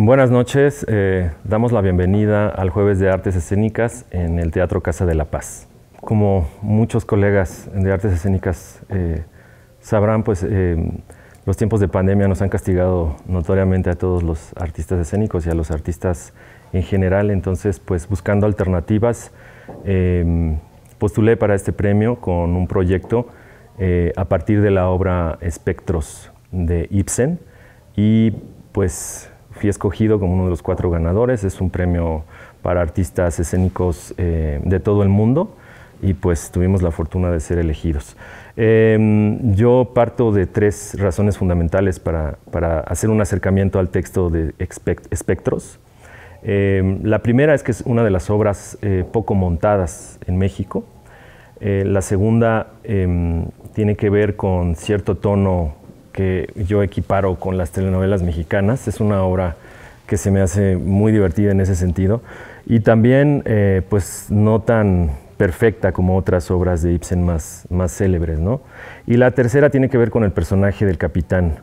Buenas noches, eh, damos la bienvenida al Jueves de Artes Escénicas en el Teatro Casa de la Paz. Como muchos colegas de Artes Escénicas eh, sabrán, pues eh, los tiempos de pandemia nos han castigado notoriamente a todos los artistas escénicos y a los artistas en general, entonces pues buscando alternativas postulé para este premio con un proyecto a partir de la obra Espectros de Ibsen y pues fui escogido como uno de los cuatro ganadores. Es un premio para artistas escénicos eh, de todo el mundo y pues tuvimos la fortuna de ser elegidos. Em, yo parto de tres razones fundamentales para, hacer un acercamiento al texto de Espectros. Em, la primera es que es una de las obras eh, poco montadas en México. Eh, la segunda em, tiene que ver con cierto tono que yo equiparo con las telenovelas mexicanas. Es una obra que se me hace muy divertida en ese sentido y también eh, pues no tan perfecta como otras obras de Ibsen más, más célebres. ¿no? Y la tercera tiene que ver con el personaje del capitán,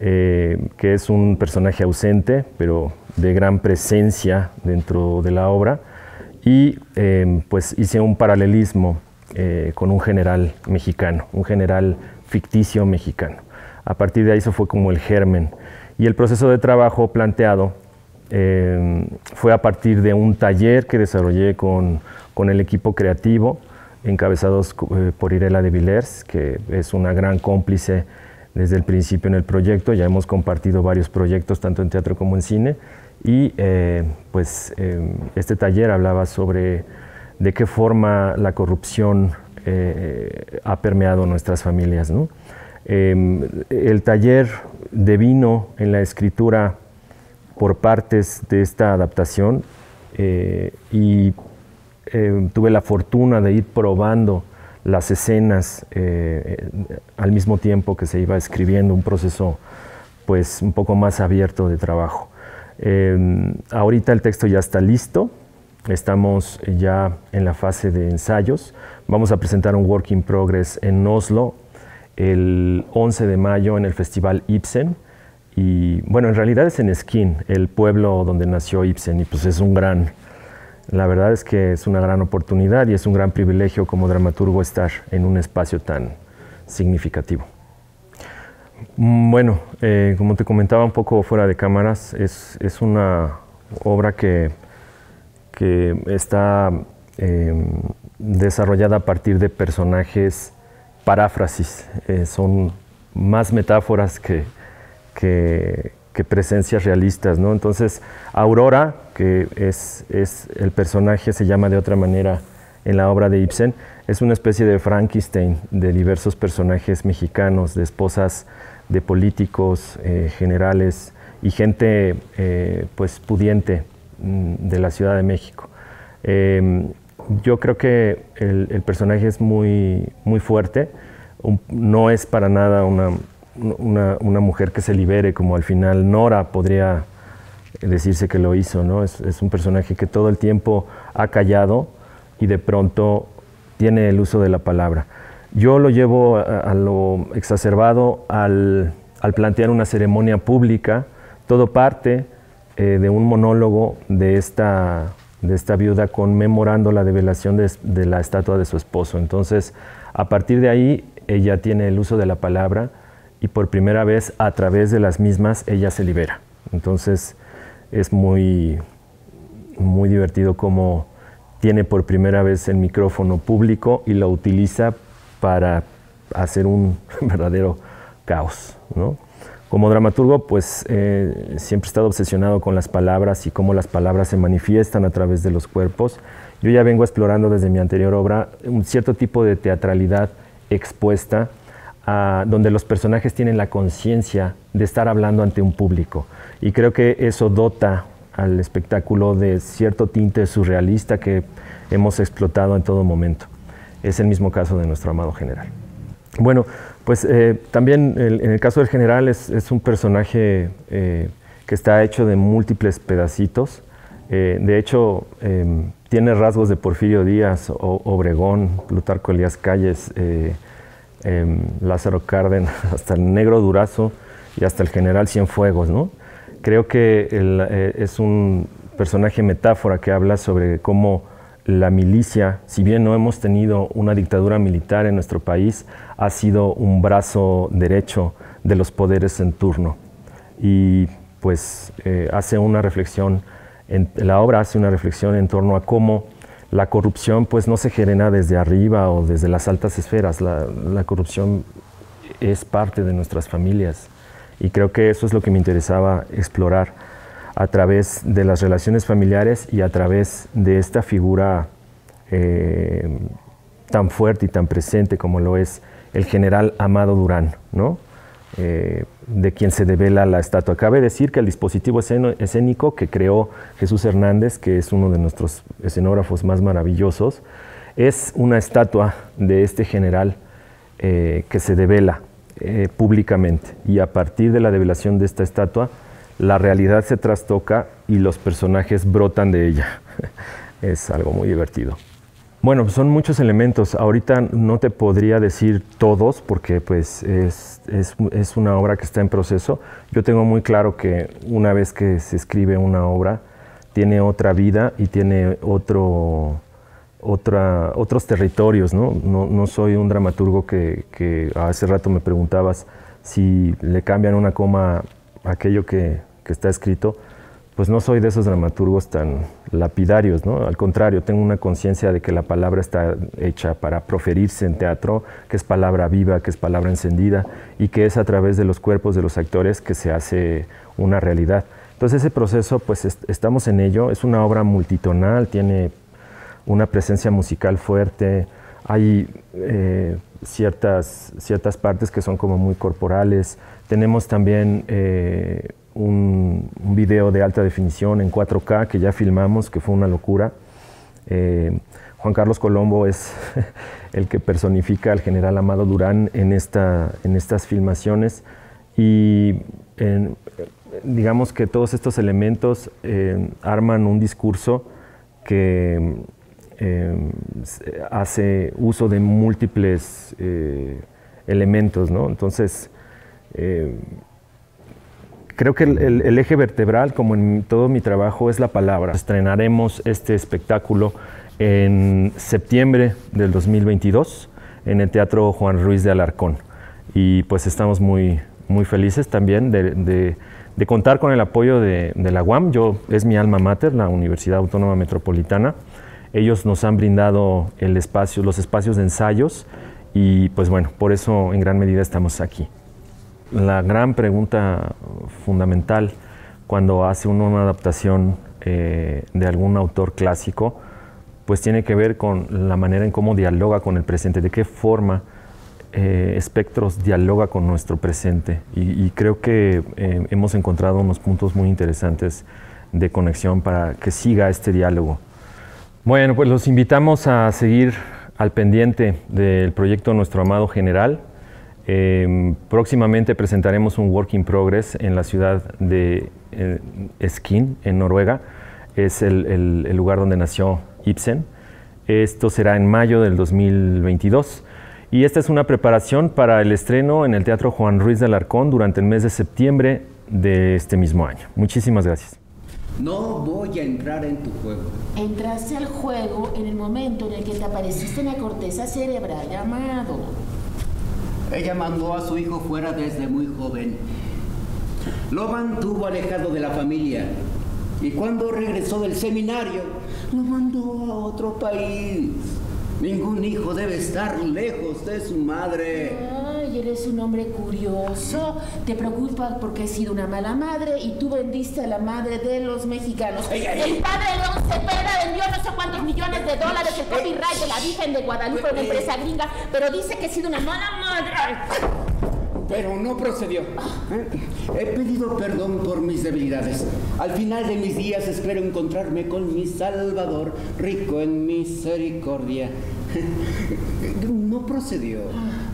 eh, que es un personaje ausente, pero de gran presencia dentro de la obra. Y eh, pues hice un paralelismo con un general mexicano, un general ficticio mexicano. A partir de ahí eso fue como el germen. Y el proceso de trabajo planteado eh, fue a partir de un taller que desarrollé con, con el equipo creativo, encabezados eh, por Irela de Villers, que es una gran cómplice desde el principio en el proyecto. Ya hemos compartido varios proyectos, tanto en teatro como en cine. Y eh, pues este taller hablaba sobre de qué forma la corrupción ha permeado nuestras familias. ¿no? Em, el taller devino en la escritura por partes de esta adaptación eh, y em, tuve la fortuna de ir probando las escenas eh, al mismo tiempo que se iba escribiendo un proceso pues un poco más abierto de trabajo. Em, ahorita el texto ya está listo, estamos ya en la fase de ensayos, vamos a presentar un work in progress en Oslo el 11 de mayo en el Festival Ibsen. Y bueno, en realidad es en Skin, el pueblo donde nació Ibsen, y pues es un gran, la verdad es que es una gran oportunidad y es un gran privilegio como dramaturgo estar en un espacio tan significativo. Bueno, eh, como te comentaba un poco fuera de cámaras, es, una obra que, que está em, desarrollada a partir de personajes paráfrasis, eh, son más metáforas que, que, presencias realistas. ¿no? Entonces, Aurora, que es, es, el personaje, se llama de otra manera en la obra de Ibsen, es una especie de Frankenstein de diversos personajes mexicanos, de esposas de políticos, eh, generales y gente eh, pues pudiente mm, de la Ciudad de México. Em, yo creo que el, personaje es muy, muy fuerte, no es para nada una, una, mujer que se libere, como al final Nora podría decirse que lo hizo, ¿no? Es, un personaje que todo el tiempo ha callado y de pronto tiene el uso de la palabra. Yo lo llevo a, lo exacerbado al, al, plantear una ceremonia pública, todo parte eh, de un monólogo de esta de esta viuda conmemorando la develación de, la estatua de su esposo. Entonces, a partir de ahí, ella tiene el uso de la palabra y por primera vez, a través de las mismas, ella se libera. Entonces, es muy, muy divertido cómo tiene por primera vez el micrófono público y lo utiliza para hacer un verdadero caos. ¿no? Como dramaturgo, pues eh, siempre he estado obsesionado con las palabras y cómo las palabras se manifiestan a través de los cuerpos. Yo ya vengo explorando desde mi anterior obra un cierto tipo de teatralidad expuesta, donde los personajes tienen la conciencia de estar hablando ante un público. Y creo que eso dota al espectáculo de cierto tinte surrealista que hemos explotado en todo momento. Es el mismo caso de nuestro amado general. Bueno, pues eh, también en el caso del general es, un personaje eh, que está hecho de múltiples pedacitos. Eh, de hecho, em, tiene rasgos de Porfirio Díaz, Obregón, Plutarco Elías Calles, em, Lázaro Cárdenas, hasta el Negro Durazo y hasta el general Cienfuegos. ¿no? Creo que es un personaje metáfora que habla sobre cómo la milicia, si bien no hemos tenido una dictadura militar en nuestro país, ha sido un brazo derecho de los poderes en turno. Y pues eh, hace una reflexión, en, la obra hace una reflexión en torno a cómo la corrupción pues no se genera desde arriba o desde las altas esferas, la, la corrupción es parte de nuestras familias. Y creo que eso es lo que me interesaba explorar a través de las relaciones familiares y a través de esta figura eh, tan fuerte y tan presente como lo es el general Amado Durán, ¿no? Eh, de quien se devela la estatua. Cabe decir que el dispositivo escénico que creó Jesús Hernández, que es uno de nuestros escenógrafos más maravillosos, es una estatua de este general eh, que se devela públicamente. Y a partir de la develación de esta estatua, la realidad se trastoca y los personajes brotan de ella. es algo muy divertido. Bueno, son muchos elementos. Ahorita no te podría decir todos porque pues es, es, una obra que está en proceso. Yo tengo muy claro que una vez que se escribe una obra, tiene otra vida y tiene otro, otra, otros territorios. ¿no? No, no soy un dramaturgo que, que hace rato me preguntabas si le cambian una coma aquello que, que está escrito, pues no soy de esos dramaturgos tan lapidarios, ¿no? Al contrario, tengo una conciencia de que la palabra está hecha para proferirse en teatro, que es palabra viva, que es palabra encendida y que es a través de los cuerpos de los actores que se hace una realidad. Entonces ese proceso, pues estamos en ello, es una obra multitonal, tiene una presencia musical fuerte, hay eh, ciertas, ciertas partes que son como muy corporales, tenemos también eh, un, video de alta definición en 4K que ya filmamos, que fue una locura. Eh, Juan Carlos Colombo es el que personifica al general Amado Durán en, esta, en estas filmaciones y digamos que todos estos elementos eh, arman un discurso que hace uso de múltiples elementos, ¿no? Entonces, eh, creo que el, eje vertebral, como en todo mi trabajo, es la palabra. Estrenaremos este espectáculo en septiembre del 2022 en el Teatro Juan Ruiz de Alarcón. Y pues estamos muy, muy felices también de, contar con el apoyo de, la UAM. Yo, es mi alma mater, la Universidad Autónoma Metropolitana. Ellos nos han brindado el espacio, los espacios de ensayos y pues bueno, por eso en gran medida estamos aquí la gran pregunta fundamental cuando hace uno una adaptación eh, de algún autor clásico, pues tiene que ver con la manera en cómo dialoga con el presente, de qué forma eh, Espectros dialoga con nuestro presente. Y, creo que eh, hemos encontrado unos puntos muy interesantes de conexión para que siga este diálogo. Bueno, pues los invitamos a seguir al pendiente del proyecto Nuestro Amado General, Em, próximamente presentaremos un Work in Progress en la ciudad de eh, en Noruega. Es el, lugar donde nació Ibsen. Esto será en mayo del 2022. Y esta es una preparación para el estreno en el Teatro Juan Ruiz de Alarcón durante el mes de septiembre de este mismo año. Muchísimas gracias. No voy a entrar en tu juego. Entraste al juego en el momento en el que te apareciste en la corteza cerebral, llamado. Ella mandó a su hijo fuera desde muy joven. Lo mantuvo alejado de la familia. Y cuando regresó del seminario, lo mandó a otro país. Ningún hijo debe estar lejos de su madre. Ay, eres un hombre curioso. Te preocupa porque he sido una mala madre y tú vendiste a la madre de los mexicanos. El padre León Cepeda vendió no sé cuántos millones de dólares el copyright de la Virgen de Guadalupe, una empresa gringa, pero dice que he sido una mala madre pero no procedió. He pedido perdón por mis debilidades. Al final de mis días espero encontrarme con mi Salvador, rico en misericordia. No procedió.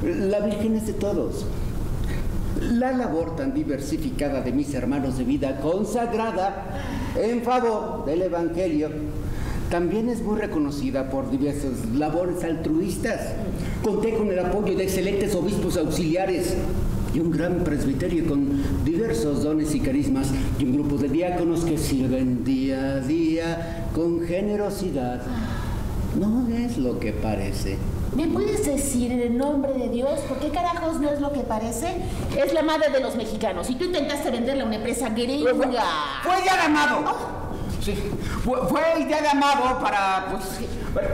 La Virgen es de todos. La labor tan diversificada de mis hermanos de vida consagrada en favor del Evangelio también es muy reconocida por diversas labores altruistas. Conté con el apoyo de excelentes obispos auxiliares y un gran presbiterio con diversos dones y carismas y un grupo de diáconos que sirven día a día con generosidad. No es lo que parece. ¿Me puedes decir en el nombre de Dios por qué carajos no es lo que parece? Es la madre de los mexicanos y tú intentaste venderla a una empresa gringa. Fue idea de Amado. Sí, fue, fue idea de Amado para, pues... bueno.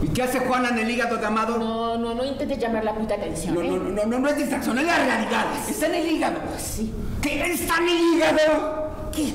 ¿Y qué hace Juana en el hígado de Amado? No, no, no intentes llamar la puta atención. No, ¿eh? no, no, no, no es distracción, es la realidad. Está en el hígado. Sí. ¿Qué está en el hígado? ¿Qué?